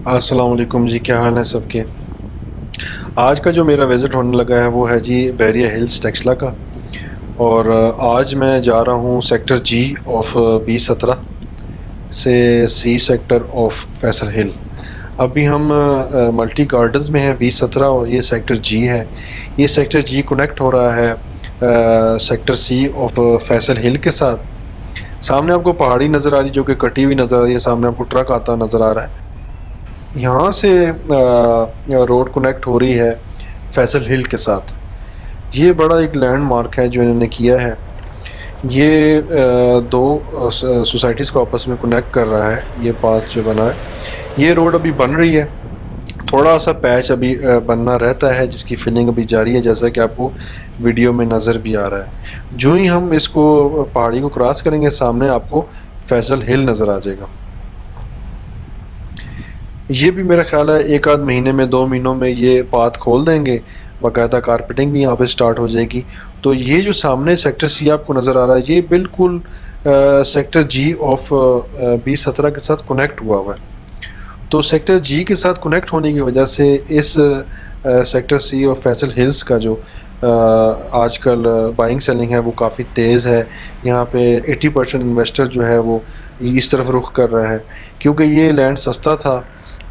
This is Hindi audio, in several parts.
अस्सलाम वालेकुम जी क्या हाल है सबके? आज का जो मेरा विज़िट होने लगा है वो है जी बैरिया हिल्स टेक्सला का। और आज मैं जा रहा हूँ सेक्टर जी ऑफ़ बी सत्रह से C sector of Faisal hill अभी हम मल्टी गार्डन्स में हैं बी सत्रह और ये सेक्टर जी है। ये सेक्टर जी कनेक्ट हो रहा है आ, sector C of Faisal hill के साथ। सामने आपको पहाड़ी नज़र आ रही जो कि कटी हुई नज़र आ रही है सामने आपको ट्रक आता नज़र आ रहा है। यहाँ से रोड कनेक्ट हो रही है फैसल हिल के साथ। ये बड़ा एक लैंडमार्क है जो इन्होंने किया है। ये दो सोसाइटीज़ को आपस में कनेक्ट कर रहा है। ये पाथ जो बना है। ये रोड अभी बन रही है। थोड़ा सा पैच अभी बनना रहता है, जिसकी फिलिंग अभी जारी है, जैसा कि आपको वीडियो में नज़र भी आ रहा है। जो ही हम इसको, पहाड़ी को क्रॉस करेंगे, सामने आपको फैसल हिल नज़र आ जाएगा। ये भी मेरा ख्याल है एक आध महीने में दो महीनों में ये पाथ खोल देंगे। बाकायदा कारपेटिंग भी यहाँ पे स्टार्ट हो जाएगी। तो ये जो सामने सेक्टर सी आपको नज़र आ रहा है ये बिल्कुल आ, सेक्टर जी ऑफ़ बी सत्रह के साथ कनेक्ट हुआ हुआ है। तो सेक्टर जी के साथ कनेक्ट होने की वजह से इस आ, सेक्टर सी और फैसल हिल्स का जो आजकल बाइंग सेलिंग है वो काफ़ी तेज़ है। यहाँ पे 80 परसेंट इन्वेस्टर जो है वो इस तरफ़ रुख कर रहा है। क्योंकि ये लैंड सस्ता था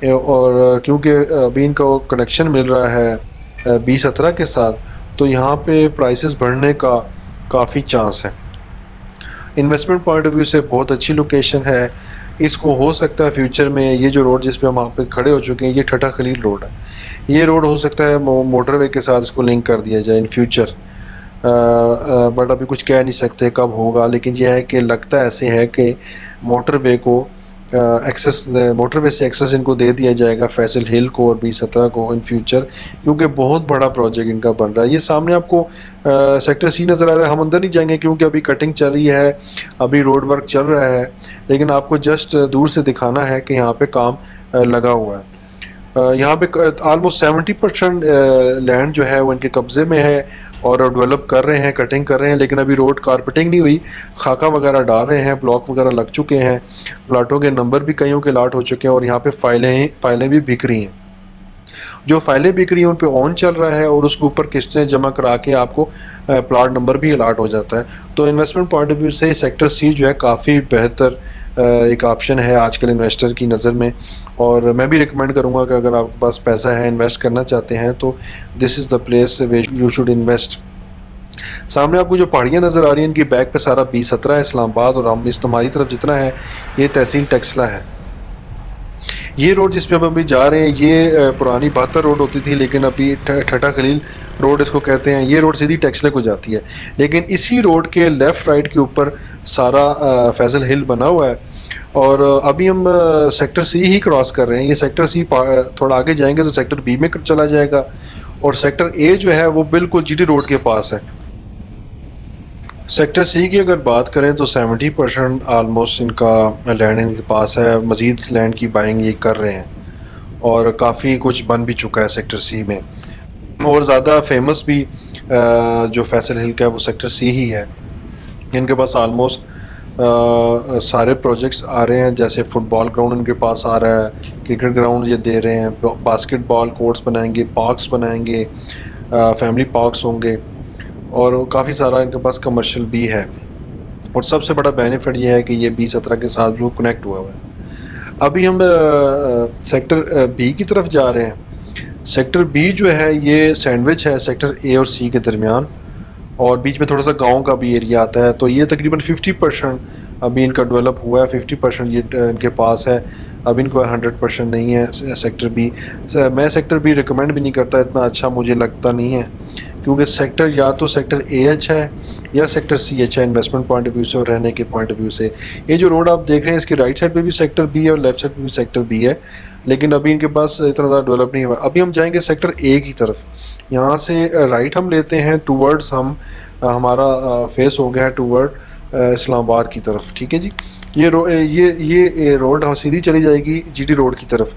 और क्योंकि अभी इनका कनेक्शन मिल रहा है बी सत्रह के साथ तो यहाँ पे प्राइसेस बढ़ने का काफ़ी चांस है। इन्वेस्टमेंट पॉइंट ऑफ़ व्यू से बहुत अच्छी लोकेशन है। इसको हो सकता है फ्यूचर में ये जो रोड जिस पे हम वहाँ पे खड़े हो चुके हैं, ये ठटा खलील रोड है। ये रोड हो सकता है मोटरवे के साथ इसको लिंक कर दिया जाए इन फ्यूचर बट अभी कुछ कह नहीं सकते कब होगा, लेकिन यह है कि लगता ऐसे है कि मोटरवे को एक्सेस मोटरवे से एक्सेस इनको दे दिया जाएगा फैसल हिल को और बी सत्रह को इन फ्यूचर क्योंकि बहुत बड़ा प्रोजेक्ट इनका बन रहा है। ये सामने आपको आ, सेक्टर सी नज़र आ रहा है। हम अंदर नहीं जाएँगे क्योंकि अभी कटिंग चल रही है अभी रोड वर्क चल रहा है लेकिन आपको जस्ट दूर से दिखाना है कि यहाँ पर काम लगा हुआ है। यहाँ पे आलमोस्ट सेवेंटी परसेंट लैंड जो है वो इनके कब्ज़े में है। और डेवलप कर रहे हैं कटिंग कर रहे हैं, लेकिन अभी रोड कारपेटिंग नहीं हुई। खाका वगैरह डाल रहे हैं ब्लॉक वगैरह लग चुके हैं। प्लाटों के नंबर भी कईयों के लाट हो चुके हैं और यहाँ पे फाइलें फाइलें भी बिक रही हैं। जो फाइलें बिक रही हैं, उन पर ऑन चल रहा है और उसके ऊपर किस्तें जमा करा के आपको प्लाट नंबर भी अलाट हो जाता है। तो इन्वेस्टमेंट पॉइंट ऑफ़ व्यू से सेक्टर सी जो है काफ़ी बेहतर एक ऑप्शन है आजकल इन्वेस्टर की नज़र में। और मैं भी रिकमेंड करूँगा कि अगर आपके पास पैसा है इन्वेस्ट करना चाहते हैं तो this is the place way you should invest सामने आपको जो पहाड़ियाँ नज़र आ रही हैं, इनकी बैक पे सारा बी सत्रह है, इस्लामाबाद और हम इस तुम्हारी तरफ़ जितना है, ये तहसील टेक्सला है। ये रोड जिस पे हम अभी जा रहे हैं, ये पुरानी बहत्तर रोड होती थी, लेकिन अभी ठटा खलील रोड इसको कहते हैं। ये रोड सीधी टेक्सले को जाती है। लेकिन इसी रोड के लेफ़्ट राइट के ऊपर सारा फैजल हिल बना हुआ है। और अभी हम सेक्टर सी ही क्रॉस कर रहे हैं। ये सेक्टर सी थोड़ा आगे जाएँगे तो सेक्टर बी में चला जाएगा। और सेक्टर ए जो है वो बिल्कुल जीटी रोड के पास है। सेक्टर सी की अगर बात करें तो 70 परसेंट आलमोस्ट इनका लैंड इनके पास है। मज़ीद लैंड की बाइंग ये कर रहे हैं। और काफ़ी कुछ बन भी चुका है सेक्टर सी में। और ज़्यादा फ़ेमस भी जो फैसल हिल का है वो सेक्टर सी ही है। इनके पास आलमोस्ट सारे प्रोजेक्ट्स आ रहे हैं, जैसे फुटबॉल ग्राउंड उनके पास आ रहा है क्रिकेट ग्राउंड ये दे रहे हैं बास्केटबॉल कोर्ट्स बनाएँगे पार्क्स बनाएँगे फैमिली पार्क्स होंगे, और काफ़ी सारा इनके पास कमर्शियल भी है। और सबसे बड़ा बेनिफिट ये है कि ये बी सत्रह के साथ जो कनेक्ट हुआ हुआ है। अभी हम सेक्टर बी की तरफ़ जा रहे हैं। सेक्टर बी जो है, ये सैंडविच है सेक्टर ए और सी के दरमियान। और बीच में थोड़ा सा गाँव का भी एरिया आता है तो ये तकरीबन 50 परसेंट अभी इनका डेवलप हुआ है 50 परसेंट ये इनके पास है। अब इनको 100 परसेंट नहीं है सेक्टर बी मैं सेक्टर बी रिकमेंड भी नहीं करता, इतना अच्छा मुझे लगता नहीं है। क्योंकि सेक्टर या तो सेक्टर ए एच है, या सेक्टर सी एच है इन्वेस्टमेंट पॉइंट ऑफ़ व्यू से और रहने के पॉइंट ऑफ़ व्यू से। ये जो रोड आप देख रहे हैं, इसके राइट साइड पे भी सेक्टर बी है और लेफ़्ट साइड पे भी सेक्टर बी है। लेकिन अभी इनके पास इतना ज़्यादा डेवलप नहीं हुआ। अभी हम जाएँगे सेक्टर ए की तरफ़। यहाँ से राइट हम लेते हैं टूवर्ड्स हम हमारा फेस हो गया है टूवर्ड इस्लामाबाद की तरफ़। ठीक है जी? ये रो ये ये रोड हम सीधी चली जाएगी जीटी रोड की तरफ़।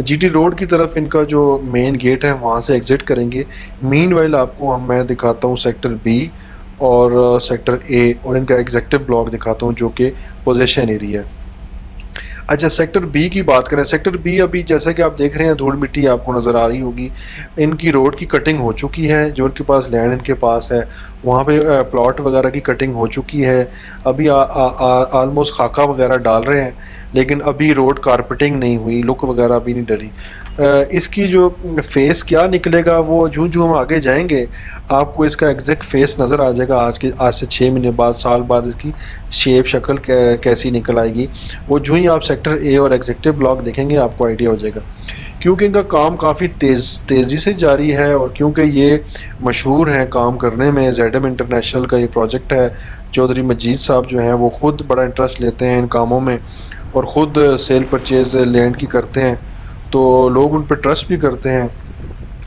जीटी रोड की तरफ़ इनका जो मेन गेट है, वहाँ से एग्ज़िट करेंगे। मीन वाइल आपको मैं दिखाता हूँ सेक्टर बी और सेक्टर ए और इनका एग्जेक्टिव ब्लॉक दिखाता हूँ जो कि पोजेशन एरिया है। अच्छा सेक्टर बी की बात करें सेक्टर बी अभी जैसे कि आप देख रहे हैं, धूल मिट्टी आपको नज़र आ रही होगी। इनकी रोड की कटिंग हो चुकी है, जो इनके पास लैंड इनके पास है, वहाँ पे प्लॉट वगैरह की कटिंग हो चुकी है। अभी आलमोस्ट खाका वगैरह डाल रहे हैं, लेकिन अभी रोड कारपेटिंग नहीं हुई लुक वगैरह अभी नहीं डली। इसकी जो फेस क्या निकलेगा, वो जूँ जूँ हम आगे जाएँगे, आपको इसका एग्जैक्ट फेस नज़र आ जाएगा। आज के, आज से छः महीने बाद, साल बाद इसकी शेप शक्ल कैसी निकल आएगी, वो जो ही आप सेक्टर ए और एग्जेक्टिव ब्लॉक देखेंगे, आपको आइडिया हो जाएगा। क्योंकि इनका काम काफ़ी तेज़, तेज़ी से जारी है और क्योंकि ये मशहूर हैं काम करने में जेड इंटरनेशनल का ये प्रोजेक्ट है, चौधरी मजीद साहब जो हैं, वो ख़ुद बड़ा इंटरेस्ट लेते हैं इन कामों में और ख़ुद सेल परचेज़ लैंड की करते हैं। तो लोग उन पर ट्रस्ट भी करते हैं।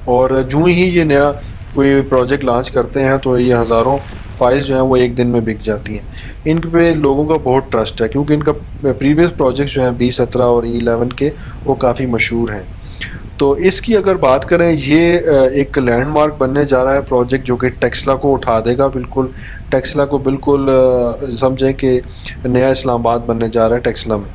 और जो ही ये नया कोई प्रोजेक्ट लॉन्च करते हैं तो ये हज़ारों फाइल्स जो हैं, वो एक दिन में बिक जाती हैं। इन पे लोगों का बहुत ट्रस्ट है, क्योंकि इनका प्रीवियस प्रोजेक्ट जो हैं बी सत्रह और ई एलेवन के, वो काफ़ी मशहूर हैं। तो इसकी अगर बात करें, ये एक लैंडमार्क बनने जा रहा है प्रोजेक्ट जो कि टेक्सला को उठा देगा, बिल्कुल। टेक्सला को बिल्कुल समझें कि नया इस्लामाबाद बनने जा रहा है टेक्सला में।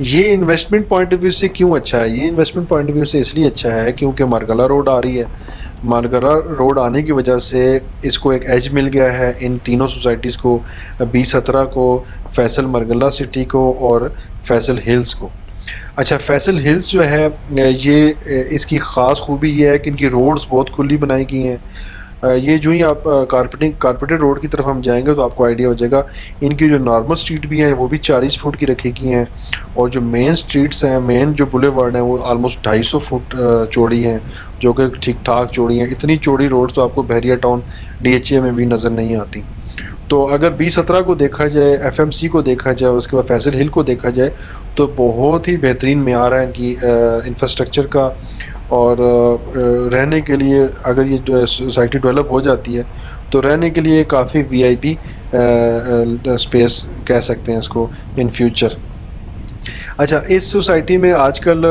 ये इन्वेस्टमेंट पॉइंट ऑफ़ व्यू से क्यों अच्छा है? ये इन्वेस्टमेंट पॉइंट ऑफ़ व्यू से इसलिए अच्छा है क्योंकि मारगला रोड आ रही है। मारगला रोड आने की वजह से इसको एक एज मिल गया है इन तीनों सोसाइटीज़ को बी सत्रह को फैसल मरगला सिटी को और फैसल हिल्स को। अच्छा फैसल हिल्स जो है, ये, इसकी ख़ास खूबी ये है कि इनकी रोड्स बहुत खुली बनाई गई हैं। ये जो ही आप कारपेटिंग कारपेटेड रोड की तरफ़ हम जाएँगे तो आपको आइडिया हो जाएगा, इनकी जो नॉर्मल स्ट्रीट भी हैं, वो भी चालीस फुट की रखी गई हैं और जो मेन स्ट्रीट्स हैं मेन जो बुले वर्ड हैं, वो आलमोस्ट ढाई सौ फुट चौड़ी हैं, जो कि ठीक ठाक चौड़ी हैं। इतनी चौड़ी रोड तो आपको बहरिया टाउन डीएचए में भी नज़र नहीं आती। तो अगर बी सत्रह को देखा जाए एफ़ एम सी को देखा जाए और उसके बाद फैसल हिल को देखा जाए तो बहुत ही बेहतरीन मैार है इनकी इंफ्रास्ट्रक्चर का। और रहने के लिए अगर ये सोसाइटी डेवलप हो जाती है तो रहने के लिए काफ़ी वीआईपी स्पेस कह सकते हैं इसको इन फ्यूचर। अच्छा इस सोसाइटी में आजकल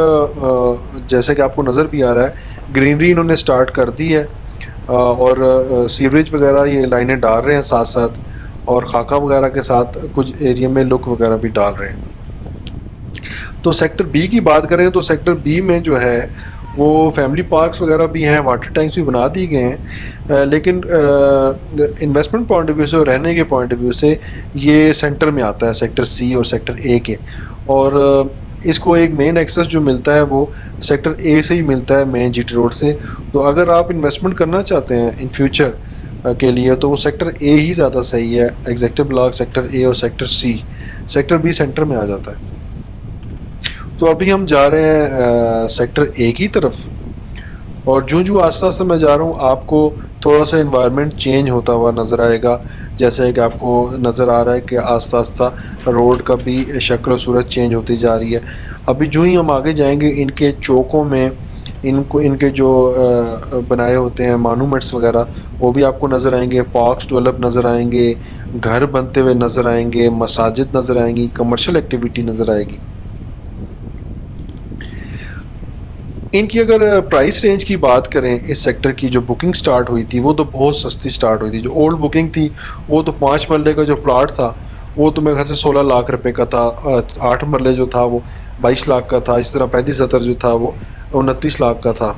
जैसे कि आपको नज़र भी आ रहा है, ग्रीनरी इन्होंने स्टार्ट कर दी है और सीवरेज वगैरह ये लाइनें डाल रहे हैं साथ साथ और खाका वगैरह के साथ कुछ एरिया में लुक वगैरह भी डाल रहे हैं। तो सेक्टर बी की बात करें तो सेक्टर बी में जो है वो फैमिली पार्क्स वगैरह भी हैं वाटर टैंक्स भी बना दिए गए हैं लेकिन इन्वेस्टमेंट पॉइंट ऑफ़ व्यू से और रहने के पॉइंट ऑफ़ व्यू से ये सेंटर में आता है सेक्टर सी और सेक्टर ए के। और इसको एक मेन एक्सेस जो मिलता है वो सेक्टर ए से ही मिलता है मेन जीटी रोड से। तो अगर आप इन्वेस्टमेंट करना चाहते हैं इन फ्यूचर के लिए तो वो सेक्टर ए ही ज़्यादा सही है एग्जेक्टिव ब्लॉक सेक्टर ए और sector C sector B centre में आ जाता है। तो अभी हम जा रहे हैं आ, सेक्टर ए की तरफ़। और जो जो आस्ता आस्ता मैं जा रहा हूँ आपको थोड़ा सा इन्वायरमेंट चेंज होता हुआ नज़र आएगा। जैसे कि आपको नज़र आ रहा है कि आस्ता आस्ता रोड का भी शक्ल सूरत चेंज होती जा रही है। अभी जो ही हम आगे जाएँगे इनके चौकों में इनको इनके जो बनाए होते हैं मानूमेंट्स वगैरह वो भी आपको नज़र आएँगे। पार्क्स डेवलप नज़र आएँगे घर बनते हुए नज़र आएँगे मसाजिद नज़र आएँगी कमर्शल एक्टिविटी नज़र आएगी। इनकी अगर प्राइस रेंज की बात करें, इस सेक्टर की जो बुकिंग स्टार्ट हुई थी, वो तो बहुत सस्ती स्टार्ट हुई थी। जो ओल्ड बुकिंग थी, वो तो पाँच मरले का जो प्लाट था, वो तो मेरे ख्याल से सोलह लाख रुपए का था आठ मरले जो था, वो बाईस लाख का था, इस तरह पैंतीस सत्तर जो था, वो उनतीस लाख का था।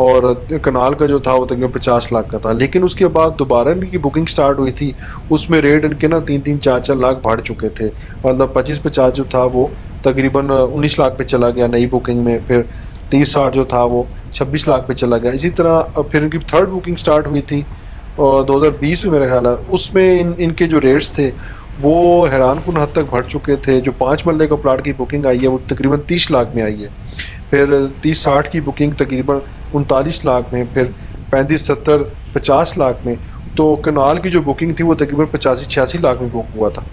और कनाल का जो था, वो तकरीबन पचास लाख का था। लेकिन उसके बाद दोबारा इनकी बुकिंग स्टार्ट हुई थी, उसमें रेट इनके ना तीन तीन चार चार लाख बढ़ चुके थे। मतलब पच्चीस पचास जो था, वो तकरीबन उन्नीस लाख पे चला गया नई बुकिंग में, फिर तीस साठ जो था वो छब्बीस लाख पे चला गया। इसी तरह फिर इनकी थर्ड बुकिंग स्टार्ट हुई थी, और 2020 में मेरा ख्याल है, उसमें इन, इनके जो रेट्स थे, वो हैरान कन हद तक बढ़ चुके थे। जो पाँच मरले का प्लाट की बुकिंग आई है, वो तकरीबन तीस लाख में आई है। फिर तीस साठ की बुकिंग तकरीबन उनतालीस लाख में, फिर पैंतीस, सत्तर, पचास लाख में। तो कनाल की जो बुकिंग थी, वो तकरीबन पचासी, छियासी लाख में बुक हुआ था।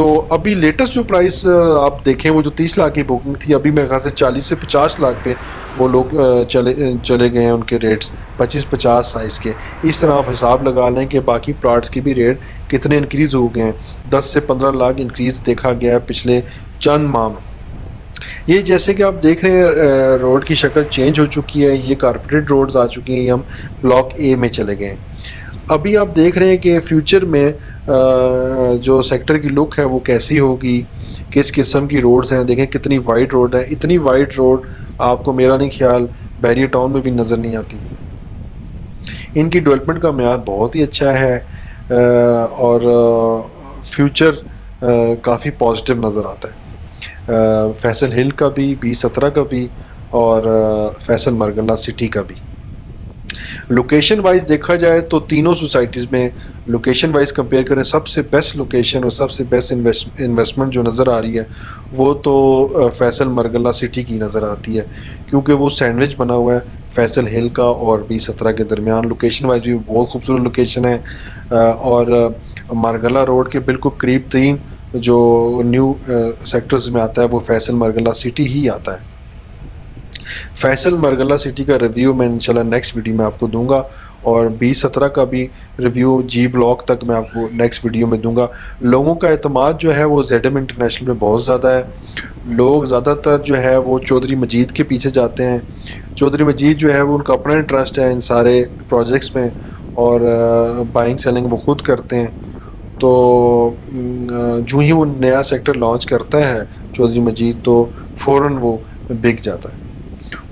तो अभी लेटेस्ट जो प्राइस आप देखें, वो जो तीस लाख की बुकिंग थी, अभी मेरे ख्याल से चालीस से पचास लाख पे वो लोग चले चले गए हैं उनके रेट्स पच्चीस पचास साइज़ के। इस तरह आप हिसाब लगा लें कि बाकी प्लाट्स की भी रेट कितने इंक्रीज़ हो गए हैं। दस से पंद्रह लाख इंक्रीज़ देखा गया है पिछले चंद माह में। ये जैसे कि आप देख रहे हैं रोड की शक्ल चेंज हो चुकी है, ये कारपोरेट रोड्स आ चुकी हैं हम ब्लॉक ए में चले गए हैं। अभी आप देख रहे हैं कि फ्यूचर में जो सेक्टर की लुक है वो कैसी होगी, किस किस्म की रोड्स हैं, देखें कितनी वाइड रोड है। इतनी वाइड रोड आपको मेरा नहीं ख्याल बैरियर टाउन में भी नज़र नहीं आती। इनकी डेवलपमेंट का मैार बहुत ही अच्छा है और फ्यूचर काफ़ी पॉजिटिव नज़र आता है। फैसल हिल का भी बी सत्रह का भी, और फैसल मरगला सिटी का भी। लोकेशन वाइज देखा जाए तो तीनों सोसाइटीज़ में लोकेशन वाइज कंपेयर करें, सबसे बेस्ट लोकेशन और सबसे बेस्ट इन्वेस्टमेंट जो नज़र आ रही है, वो तो फैसल मरगला सिटी की नज़र आती है, क्योंकि वो सैंडविच बना हुआ है, फैसल हिल का और बी सत्रह के दरमियान। लोकेशन वाइज भी बहुत खूबसूरत लोकेशन है और मरगला रोड के बिल्कुल करीब तीन जो न्यू सेक्टर्स में आता है, वो फैसल मरगला सिटी ही आता है। फैसल मरगला सिटी का रिव्यू मैं इंशाल्लाह नेक्स्ट वीडियो में आपको दूँगा और बीस सत्रह का भी रिव्यू जी ब्लॉक तक मैं आपको नेक्स्ट वीडियो में दूँगा। लोगों का अतमाद जो है वो जेड एम इंटरनेशनल में बहुत ज़्यादा है। लोग ज़्यादातर जो है वो चौधरी मजीद के पीछे जाते हैं। चौधरी मजीद जो है वो उनका अपना इंटरेस्ट है इन सारे प्रोजेक्ट्स में और बाइंग सेलिंग वो खुद करते हैं। तो जो ही वो नया सेक्टर लॉन्च करता है चौधरी मजीद तो फ़ौर वो बिक जाता है।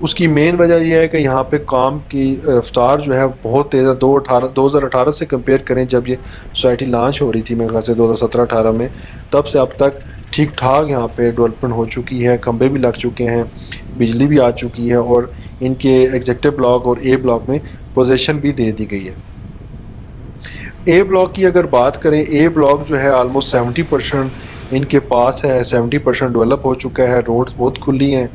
उसकी मेन वजह यह है कि यहाँ पे काम की रफ्तार जो है बहुत तेज़ है। दो अठारह, दो हज़ार अठारह से कंपेयर करें, जब ये सोसाइटी लॉन्च हो रही थी मेरे ख्याल से दो हज़ार सत्रह, अठारह में, तब से अब तक ठीक ठाक यहाँ पे डेवलपमेंट हो चुकी है। खंबे भी लग चुके हैं, बिजली भी आ चुकी है और इनके एग्जेक्टिव ब्लॉक और ए ब्लॉक में पोजीशन भी दे दी गई है। ए ब्लॉक की अगर बात करें ए ब्लॉक जो है आलमोस्ट सेवेंटी परसेंट इनके पास है सेवेंटी परसेंट डेवलप हो चुका है। रोड्स बहुत खुली हैं।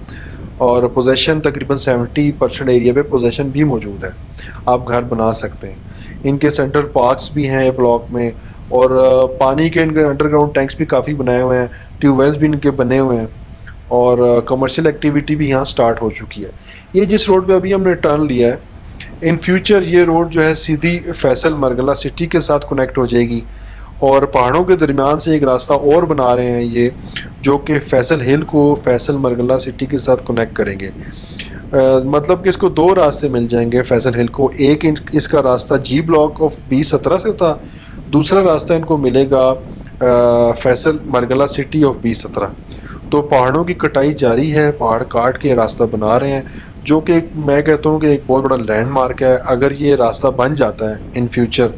और पोजेशन तकरीबन 70 परसेंट एरिया पे पोजेसन भी मौजूद है। आप घर बना सकते हैं। इनके सेंट्रल पार्क्स भी हैं ब्लॉक में और पानी के इनके अंडरग्राउंड टैंक्स भी काफ़ी बनाए हुए हैं। ट्यूबवेल्स भी इनके बने हुए हैं और कमर्शियल एक्टिविटी भी यहाँ स्टार्ट हो चुकी है। ये जिस रोड पे अभी हमने टर्न लिया है इन फ्यूचर ये रोड जो है सीधी फैसल मरगला सिटी के साथ कनेक्ट हो जाएगी। और पहाड़ों के दरमियान से एक रास्ता और बना रहे हैं ये जो कि फैसल हिल को फैसल मरगला सिटी के साथ कनेक्ट करेंगे। आ, मतलब कि इसको दो रास्ते मिल जाएँगे फैसल हिल को। एक इसका रास्ता जी ब्लॉक ऑफ़ बी सत्रह से था दूसरा रास्ता इनको मिलेगा आ, Faisal Margalla city of B सत्रह। तो पहाड़ों की कटाई जारी है पहाड़ काट के रास्ता बना रहे हैं जो कि मैं कहता हूँ कि एक बहुत बड़ा लैंडमार्क है। अगर ये रास्ता बन जाता है इन फ्यूचर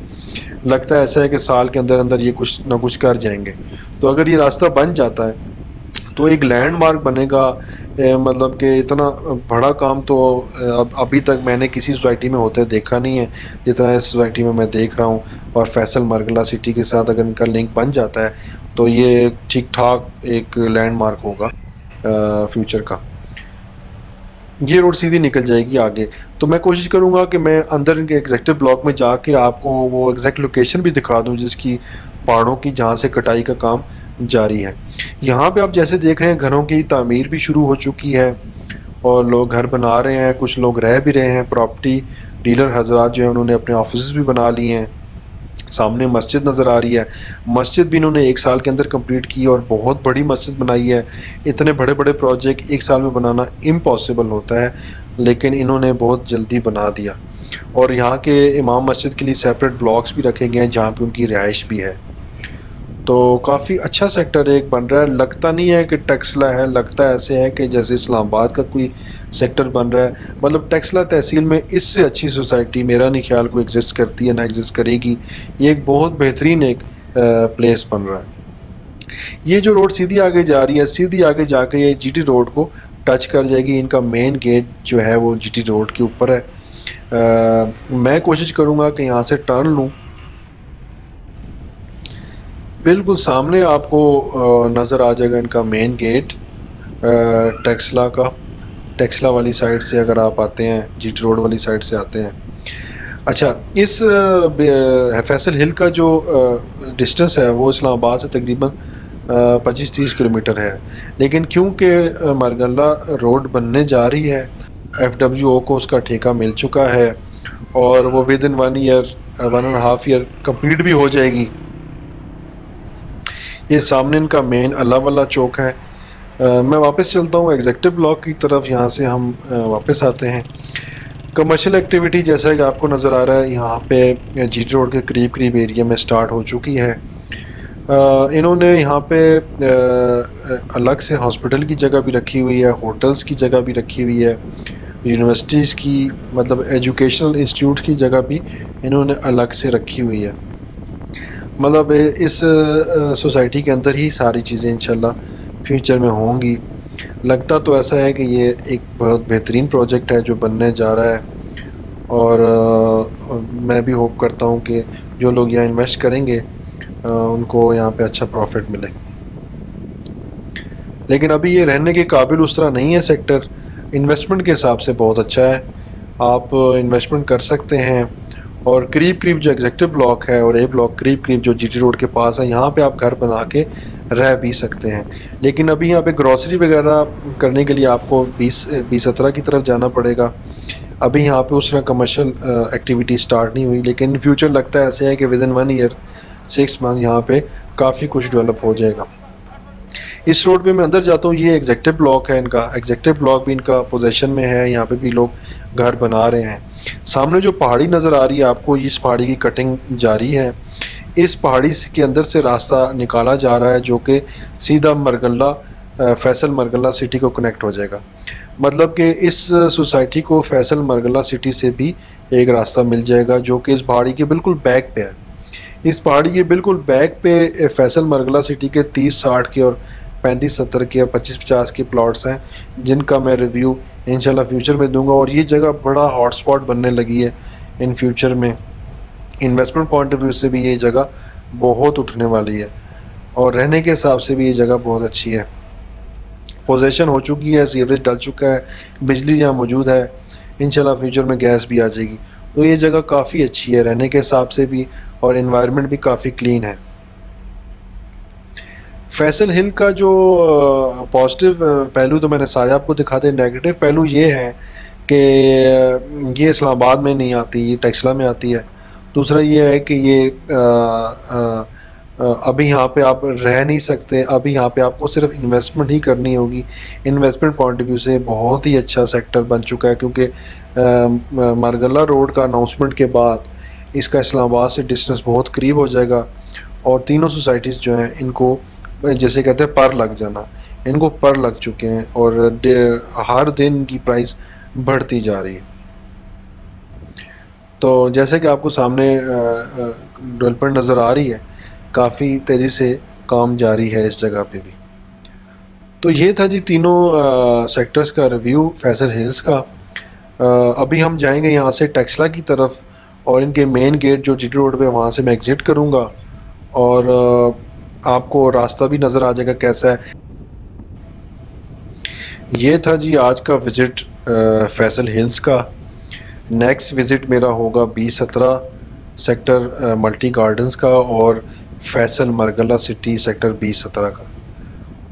लगता है ऐसा है कि साल के अंदर अंदर ये कुछ ना कुछ कर जाएँगे। तो अगर ये रास्ता बन जाता है तो एक लैंडमार्क बनेगा। ए, मतलब कि इतना बड़ा काम तो अब अभी तक मैंने किसी सोसाइटी में होते देखा नहीं है जितना इस सोसाइटी में मैं देख रहा हूँ। और फैसल मरगला सिटी के साथ अगर इनका लिंक बन जाता है तो ये ठीक ठाक एक लैंडमार्क होगा फ्यूचर का। ये रोड सीधी निकल जाएगी आगे। तो मैं कोशिश करूँगा कि मैं अंदर इनके एग्जैक्टिव ब्लॉक में जाके आपको वो एग्जैक्ट लोकेशन भी दिखा दूँ, जिसकी पहाड़ों की, जहाँ से कटाई का काम जारी है। यहाँ पे आप जैसे देख रहे हैं, घरों की तमीर भी शुरू हो चुकी है और लोग घर बना रहे हैं, कुछ लोग रह भी रहे हैं प्रॉपर्टी डीलर हजरात जो है, उन्होंने अपने ऑफ़िस भी बना लिए हैं। सामने मस्जिद नज़र आ रही है। मस्जिद भी इन्होंने एक साल के अंदर कंप्लीट की और बहुत बड़ी मस्जिद बनाई है। इतने बड़े बड़े प्रोजेक्ट एक साल में बनाना इम्पॉसिबल होता है, लेकिन इन्होंने बहुत जल्दी बना दिया। और यहाँ के इमाम मस्जिद के लिए सेपरेट ब्लॉक्स भी रखे गए हैं जहाँ पर उनकी रिहाइश भी है। तो काफ़ी अच्छा सेक्टर एक बन रहा है। लगता नहीं है कि टेक्सला है लगता ऐसे है कि जैसे इस्लामाबाद का कोई सेक्टर बन रहा है। मतलब टेक्सला तहसील में इससे अच्छी सोसाइटी मेरा नहीं ख्याल को एग्जिस्ट करती है ना एग्जिस्ट करेगी। ये एक बहुत बेहतरीन एक प्लेस बन रहा है। ये जो रोड सीधी आगे जा रही है सीधी आगे जाके ये जीटी रोड को टच कर जाएगी। इनका मेन गेट जो है वो जीटी रोड के ऊपर है। आ, मैं कोशिश करूँगा कि यहाँ से टर्न लूँ। बिल्कुल सामने आपको नज़र आ जाएगा इनका मेन गेट टेक्सला का। टेक्सला वाली साइड से अगर आप आते हैं जीटी रोड वाली साइड से आते हैं। अच्छा इस फैसल हिल का जो डिस्टेंस है, वो इस्लामाबाद से तकरीबन पच्चीस तीस किलोमीटर है। लेकिन क्योंकि मरगला रोड बनने जा रही है एफ़ डब्ल्यू ओ को उसका ठेका मिल चुका है और वो within one year one and half year complete भी हो जाएगी। ये सामने इनका मेन अल्लाह वाला चौक है। आ, मैं वापस चलता हूँ एग्जेक्टिव ब्लॉक की तरफ़। यहाँ से हम आ, वापस आते हैं। कमर्शियल एक्टिविटी जैसा कि आपको नज़र आ रहा है यहाँ पे जी रोड के करीब करीब एरिया में स्टार्ट हो चुकी है। आ, इन्होंने यहाँ पे अलग से हॉस्पिटल की जगह भी रखी हुई है होटल्स की जगह भी रखी हुई है यूनिवर्सिटीज़ की मतलब एजुकेशनल इंस्टीट्यूट की जगह भी इन्होंने अलग से रखी हुई है। मतलब इस सोसाइटी के अंदर ही सारी चीज़ें इंशाल्लाह फ्यूचर में होंगी। लगता तो ऐसा है कि ये एक बहुत बेहतरीन प्रोजेक्ट है जो बनने जा रहा है। और आ, मैं भी होप करता हूँ कि जो लोग यहाँ इन्वेस्ट करेंगे आ, उनको यहाँ पे अच्छा प्रॉफिट मिले। लेकिन अभी ये रहने के काबिल उस तरह नहीं है सेक्टर। इन्वेस्टमेंट के हिसाब से बहुत अच्छा है। आप इन्वेस्टमेंट कर सकते हैं। और करीब करीब जो एग्जेक्टिव ब्लॉक है और ए ब्लॉक करीब करीब जो जीटी रोड के पास है, यहाँ पे आप घर बना के रह भी सकते हैं। लेकिन अभी यहाँ पे ग्रॉसरी वगैरह करने के लिए आपको बीस बीस सत्रह की तरफ़ जाना पड़ेगा। अभी यहाँ पे उस तरह कमर्शियल एक्टिविटी स्टार्ट नहीं हुई, लेकिन इन फ्यूचर लगता है ऐसे है कि within one year six month यहाँ पे काफ़ी कुछ डेवलप हो जाएगा। इस रोड पे मैं अंदर जाता हूँ, ये एग्जेक्टिव ब्लॉक है इनका। एग्जेक्टिव ब्लॉक भी इनका पोजेशन में है, यहाँ पे भी लोग घर बना रहे हैं। सामने जो पहाड़ी नज़र आ रही है आपको इस पहाड़ी की कटिंग जारी है। इस पहाड़ी के अंदर से रास्ता निकाला जा रहा है जो कि सीधा मरगल्ला फैसल मरगल्ला सिटी को कनेक्ट हो जाएगा। मतलब कि इस सोसाइटी को फैसल मरगला सिटी से भी एक रास्ता मिल जाएगा जो कि इस पहाड़ी के बिल्कुल बैक पे है। इस पहाड़ी के बिल्कुल बैक पे फैसल मरगला सिटी के तीस साठ के और पैंतीस सत्तर के और पच्चीस पचास के प्लॉट्स हैं, जिनका मैं रिव्यू इंशाल्लाह फ्यूचर में दूँगा और ये जगह बड़ा हॉटस्पॉट बनने लगी है इन फ्यूचर में। इन्वेस्टमेंट पॉइंट ऑफ़ व्यू से भी ये जगह बहुत उठने वाली है और रहने के हिसाब से भी ये जगह बहुत अच्छी है। पोजेशन हो चुकी है सीवरेज डल चुका है, बिजली यहाँ मौजूद है इनशाला फ्यूचर में गैस भी आ जाएगी। तो ये जगह काफ़ी अच्छी है, रहने के हिसाब से भी और इन्वायरमेंट भी काफ़ी क्लीन है। फैसल हिल का जो पॉजिटिव पहलू तो मैंने सारे आपको दिखाते नेगेटिव पहलू ये है कि ये इस्लामाबाद में नहीं आती ये टेक्सला में आती है। दूसरा ये है कि ये आ, आ, अभी यहाँ पे आप रह नहीं सकते अभी यहाँ पे आपको सिर्फ़ इन्वेस्टमेंट ही करनी होगी। इन्वेस्टमेंट पॉइंट ऑफ़ व्यू से बहुत ही अच्छा सेक्टर बन चुका है क्योंकि मारगला रोड का अनाउंसमेंट के बाद इसका इस्लामाबाद से डिस्टेंस बहुत करीब हो जाएगा और तीनों सोसाइटीज़ जो हैं इनको जैसे कहते हैं पर लग जाना। इनको पर लग चुके हैं और हर दिन की प्राइस बढ़ती जा रही है। तो जैसे कि आपको सामने डेवलपमेंट नज़र आ रही है काफ़ी तेज़ी से काम जारी है इस जगह पे भी। तो ये था जी तीनों आ, सेक्टर्स का रिव्यू फैसल हिल्स का। आ, अभी हम जाएँगे यहाँ से टेक्सला की तरफ़ और इनके मेन गेट जो जी रोड पे वहाँ से मैं एग्ज़िट करूँगा। और आ, आपको रास्ता भी नज़र आ जाएगा कैसा है। ये था जी आज का विज़िट फैसल हिल्स का। नेक्स्ट विज़िट मेरा होगा बी सत्रह सेक्टर मल्टी गार्डन्स का और फैसल मरगला सिटी सेक्टर बीस सत्रह का।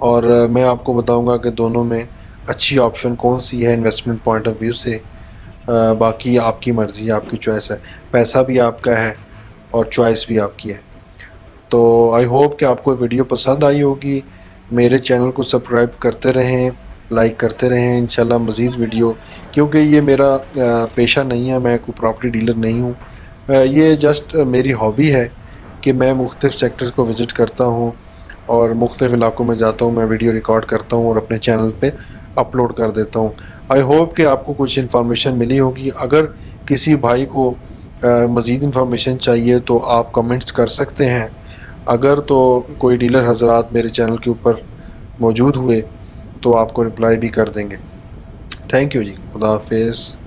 और मैं आपको बताऊँगा कि दोनों में अच्छी ऑप्शन कौन सी है इन्वेस्टमेंट पॉइंट ऑफ़ व्यू से। बाकी आपकी मर्ज़ी, आपकी चॉइस है। पैसा भी आपका है और चॉइस भी आपकी है। तो आई होप कि आपको वीडियो पसंद आई होगी। मेरे चैनल को सब्सक्राइब करते रहें लाइक करते रहें, इंशाल्लाह मज़ीद वीडियो क्योंकि ये मेरा पेशा नहीं है, मैं कोई प्रॉपर्टी डीलर नहीं हूँ। ये जस्ट मेरी हॉबी है कि मैं मुख्तफ सेक्टर्स को विज़िट करता हूँ और मुख्तफ इलाकों में जाता हूँ, मैं वीडियो रिकॉर्ड करता हूँ और अपने चैनल पर अपलोड कर देता हूँ। आई होप कि आपको कुछ इन्फॉर्मेशन मिली होगी। अगर किसी भाई को मज़ीद इन्फॉर्मेशन चाहिए तो आप कमेंट्स कर सकते हैं। अगर तो कोई डीलर हजरात मेरे चैनल के ऊपर मौजूद हुए तो आपको रिप्लाई भी कर देंगे। थैंक यू जी। खुदा हाफिज़।